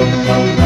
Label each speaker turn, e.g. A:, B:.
A: Música